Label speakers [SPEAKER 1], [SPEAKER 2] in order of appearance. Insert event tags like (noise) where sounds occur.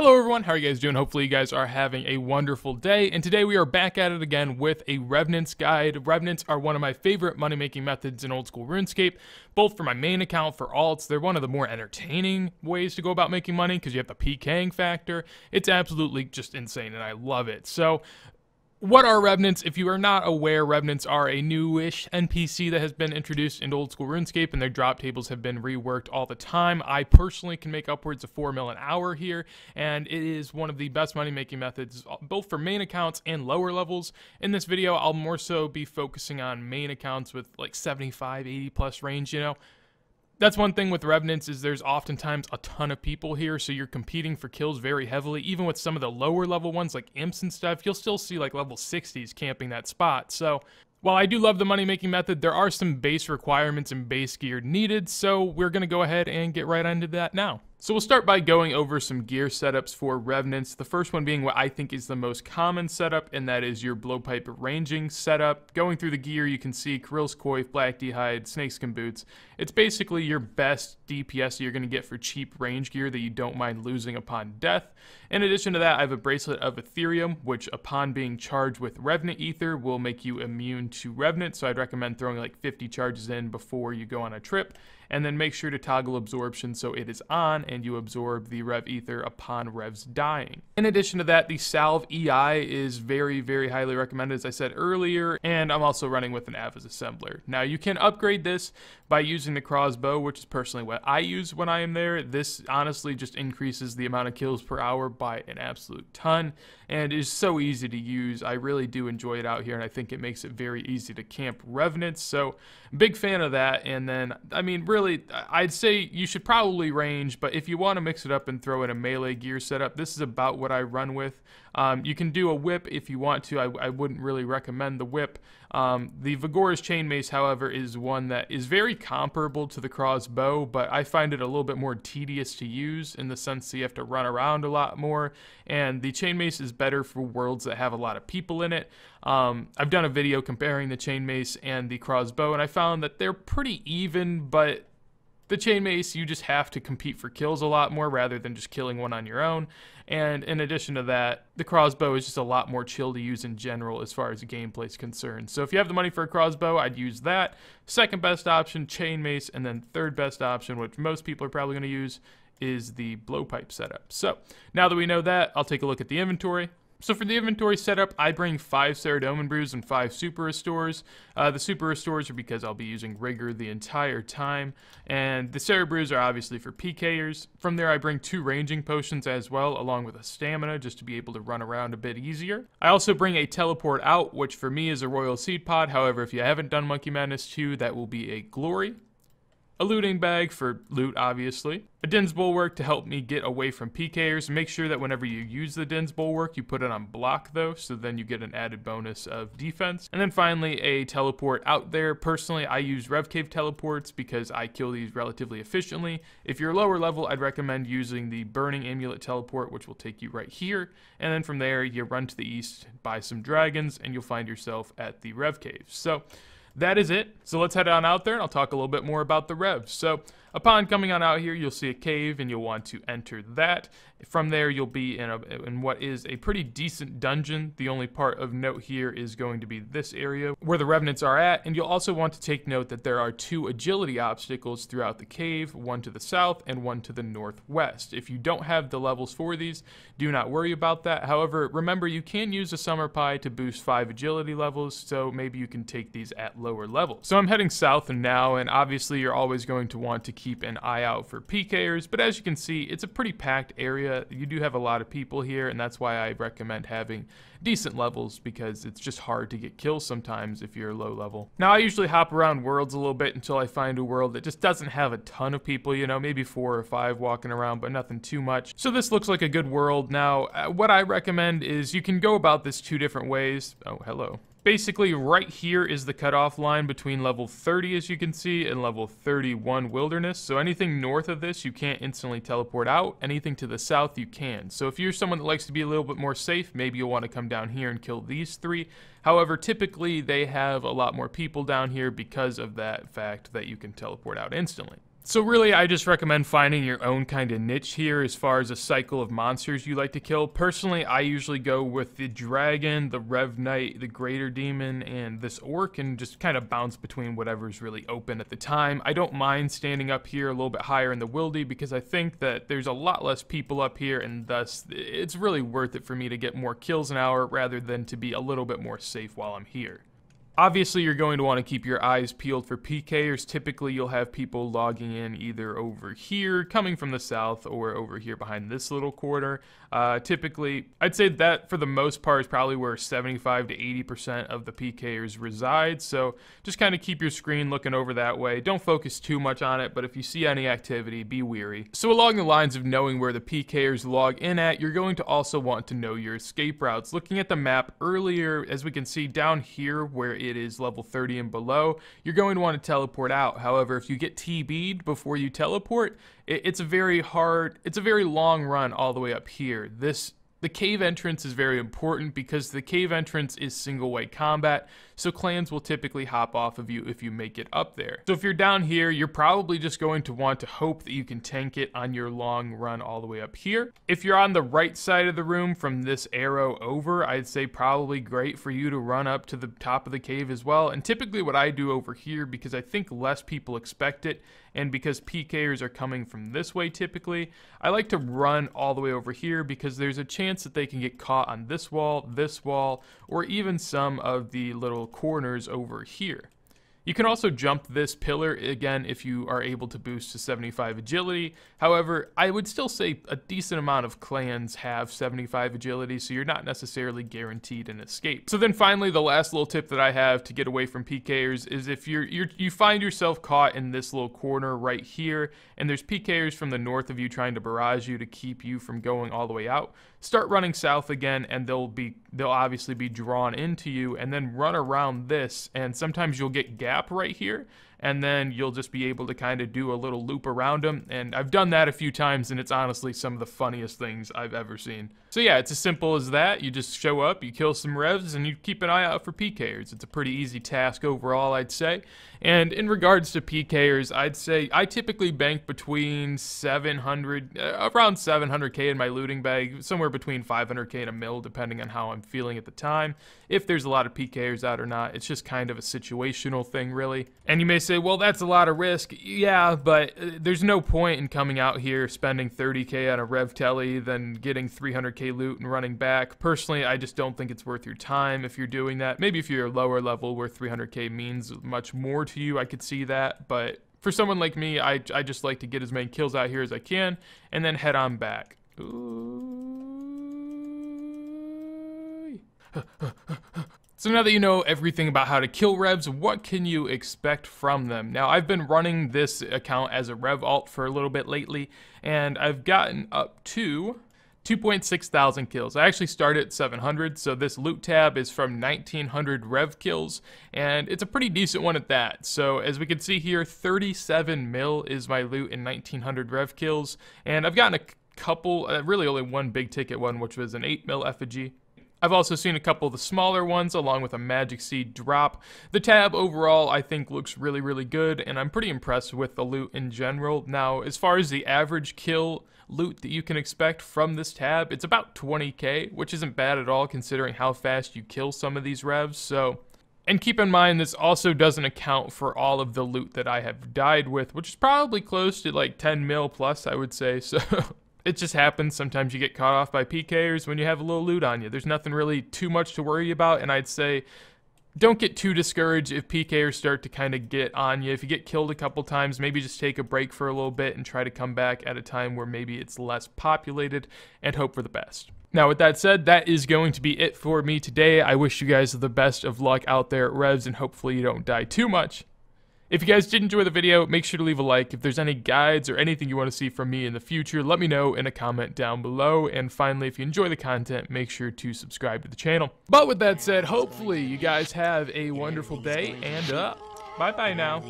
[SPEAKER 1] Hello everyone, how are you guys doing? Hopefully you guys are having a wonderful day. And today we are back at it again with a Revenants guide. Revenants are one of my favorite money-making methods in old school RuneScape, both for my main account, for alts. They're one of the more entertaining ways to go about making money because you have the PKing factor. It's absolutely just insane and I love it. So what are Revenants? If you are not aware, Revenants are a newish NPC that has been introduced into old school RuneScape, and their drop tables have been reworked all the time. I personally can make upwards of 4 mil an hour here, and it is one of the best money making methods, both for main accounts and lower levels. In this video, I'll more so be focusing on main accounts with like 75, 80 plus range, you know that's one thing with revenants is there's oftentimes a ton of people here so you're competing for kills very heavily even with some of the lower level ones like imps and stuff you'll still see like level 60s camping that spot so while I do love the money making method, there are some base requirements and base gear needed, so we're going to go ahead and get right into that now. So we'll start by going over some gear setups for Revenants. The first one being what I think is the most common setup, and that is your blowpipe ranging setup. Going through the gear, you can see Karil's Coif, Black D'hide, Snakeskin Boots. It's basically your best DPS you're going to get for cheap range gear that you don't mind losing upon death. In addition to that, I have a Bracelet of Ethereum, which upon being charged with Revenant Ether will make you immune to Revenant, so I'd recommend throwing like 50 charges in before you go on a trip and then make sure to toggle absorption so it is on and you absorb the Rev Ether upon Revs dying. In addition to that, the Salve EI is very, very highly recommended, as I said earlier, and I'm also running with an Ava's Assembler. Now, you can upgrade this by using the crossbow, which is personally what I use when I am there. This honestly just increases the amount of kills per hour by an absolute ton and is so easy to use. I really do enjoy it out here, and I think it makes it very easy to camp revenants. So, big fan of that. And then, I mean, really, I'd say you should probably range, but if you want to mix it up and throw in a melee gear setup, this is about what I run with. Um, you can do a whip if you want to. I, I wouldn't really recommend the whip. Um, the Viggora's Chain Mace, however, is one that is very comparable to the crossbow, but I find it a little bit more tedious to use in the sense that you have to run around a lot more. And the Chain Mace is better for worlds that have a lot of people in it. Um, I've done a video comparing the Chain Mace and the crossbow, and I found that they're pretty even, but the chain mace, you just have to compete for kills a lot more rather than just killing one on your own. And in addition to that, the crossbow is just a lot more chill to use in general as far as gameplay is concerned. So if you have the money for a crossbow, I'd use that. Second best option, chain mace, and then third best option, which most people are probably going to use, is the blowpipe setup. So now that we know that, I'll take a look at the inventory. So for the inventory setup, I bring five Saradomin Brews and five Super Restores. Uh, the Super Restores are because I'll be using Rigor the entire time, and the Sara Brews are obviously for PKers. From there, I bring two Ranging Potions as well, along with a Stamina, just to be able to run around a bit easier. I also bring a Teleport Out, which for me is a Royal Seed Pod. However, if you haven't done Monkey Madness 2, that will be a Glory a looting bag for loot, obviously, a Dinh's Bulwark to help me get away from PKers. Make sure that whenever you use the Dinh's Bulwark, you put it on block though, so then you get an added bonus of defense. And then finally, a teleport out there. Personally, I use Rev Cave teleports because I kill these relatively efficiently. If you're lower level, I'd recommend using the Burning Amulet teleport, which will take you right here. And then from there, you run to the east, by some dragons, and you'll find yourself at the Rev Cave. So that is it. So let's head on out there and I'll talk a little bit more about the revs. So upon coming on out here, you'll see a cave and you'll want to enter that. From there, you'll be in, a, in what is a pretty decent dungeon. The only part of note here is going to be this area where the revenants are at. And you'll also want to take note that there are two agility obstacles throughout the cave, one to the south and one to the northwest. If you don't have the levels for these, do not worry about that. However, remember you can use a summer pie to boost five agility levels, so maybe you can take these at lower levels. So I'm heading south now, and obviously you're always going to want to keep an eye out for PKers, but as you can see, it's a pretty packed area. You do have a lot of people here, and that's why I recommend having decent levels because it's just hard to get kills sometimes if you're low level. Now, I usually hop around worlds a little bit until I find a world that just doesn't have a ton of people, you know, maybe four or five walking around, but nothing too much. So this looks like a good world. Now, uh, what I recommend is you can go about this two different ways. Oh, hello basically right here is the cutoff line between level 30 as you can see and level 31 wilderness. So anything north of this you can't instantly teleport out. Anything to the south you can. So if you're someone that likes to be a little bit more safe maybe you'll want to come down here and kill these three. However typically they have a lot more people down here because of that fact that you can teleport out instantly So really, I just recommend finding your own kind of niche here as far as a cycle of monsters you like to kill. Personally, I usually go with the dragon, the Rev Knight, the Greater Demon, and this Orc, and just kind of bounce between whatever's really open at the time. I don't mind standing up here a little bit higher in the Wildy because I think that there's a lot less people up here, and thus it's really worth it for me to get more kills an hour rather than to be a little bit more safe while I'm here. Obviously, you're going to want to keep your eyes peeled for PKers. Typically, you'll have people logging in either over here, coming from the south, or over here behind this little quarter. Uh, typically, I'd say that for the most part is probably where 75 to 80% of the PKers reside. So just kind of keep your screen looking over that way. Don't focus too much on it, but if you see any activity, be weary. So along the lines of knowing where the PKers log in at, you're going to also want to know your escape routes. Looking at the map earlier, as we can see down here where it is level 30 and below, you're going to want to teleport out. However, if you get TB'd before you teleport, it's a very hard, it's a very long run all the way up here. This the cave entrance is very important because the cave entrance is single way combat, so clans will typically hop off of you if you make it up there. So if you're down here, you're probably just going to want to hope that you can tank it on your long run all the way up here. If you're on the right side of the room from this arrow over, I'd say probably great for you to run up to the top of the cave as well. And typically what I do over here, because I think less people expect it, and because PKers are coming from this way typically, I like to run all the way over here because there's a chance that they can get caught on this wall, this wall, or even some of the little corners over here. You can also jump this pillar again if you are able to boost to 75 agility. However, I would still say a decent amount of clans have 75 agility, so you're not necessarily guaranteed an escape. So then finally, the last little tip that I have to get away from PKers is if you're, you're you find yourself caught in this little corner right here, and there's PKers from the north of you trying to barrage you to keep you from going all the way out, start running south again, and they'll be they'll obviously be drawn into you, and then run around this, and sometimes you'll get gaps right here and then you'll just be able to kind of do a little loop around them. And I've done that a few times, and it's honestly some of the funniest things I've ever seen. So yeah, it's as simple as that. You just show up, you kill some revs, and you keep an eye out for PKers. It's a pretty easy task overall, I'd say. And in regards to PKers, I'd say I typically bank between 700, uh, around 700k in my looting bag, somewhere between 500k and a mil, depending on how I'm feeling at the time. If there's a lot of PKers out or not, it's just kind of a situational thing, really. And you may say, well, that's a lot of risk. Yeah, but uh, there's no point in coming out here spending 30k on a rev telly, then getting 300k loot and running back. Personally, I just don't think it's worth your time if you're doing that. Maybe if you're a lower level where 300k means much more to you, I could see that. But for someone like me, I, I just like to get as many kills out here as I can and then head on back. So now that you know everything about how to kill revs, what can you expect from them? Now, I've been running this account as a rev alt for a little bit lately, and I've gotten up to 2.6 thousand kills. I actually started at 700, so this loot tab is from 1900 rev kills, and it's a pretty decent one at that. So as we can see here, 37 mil is my loot in 1900 rev kills, and I've gotten a couple, uh, really only one big ticket one, which was an 8 mil effigy. I've also seen a couple of the smaller ones along with a Magic Seed drop. The tab overall I think looks really really good and I'm pretty impressed with the loot in general. Now as far as the average kill loot that you can expect from this tab, it's about 20k, which isn't bad at all considering how fast you kill some of these revs. So and keep in mind, this also doesn't account for all of the loot that I have died with, which is probably close to like 10 mil plus, I would say. (laughs) So it just happens. Sometimes you get caught off by PKers when you have a little loot on you. There's nothing really too much to worry about, and I'd say don't get too discouraged if PKers start to kind of get on you. If you get killed a couple times, maybe just take a break for a little bit and try to come back at a time where maybe it's less populated and hope for the best. Now, with that said, that is going to be it for me today. I wish you guys the best of luck out there at Revs, and hopefully you don't die too much. If you guys did enjoy the video, make sure to leave a like. If there's any guides or anything you want to see from me in the future, let me know in a comment down below. And finally, if you enjoy the content, make sure to subscribe to the channel. But with that said, hopefully you guys have a wonderful day and uh, bye-bye now.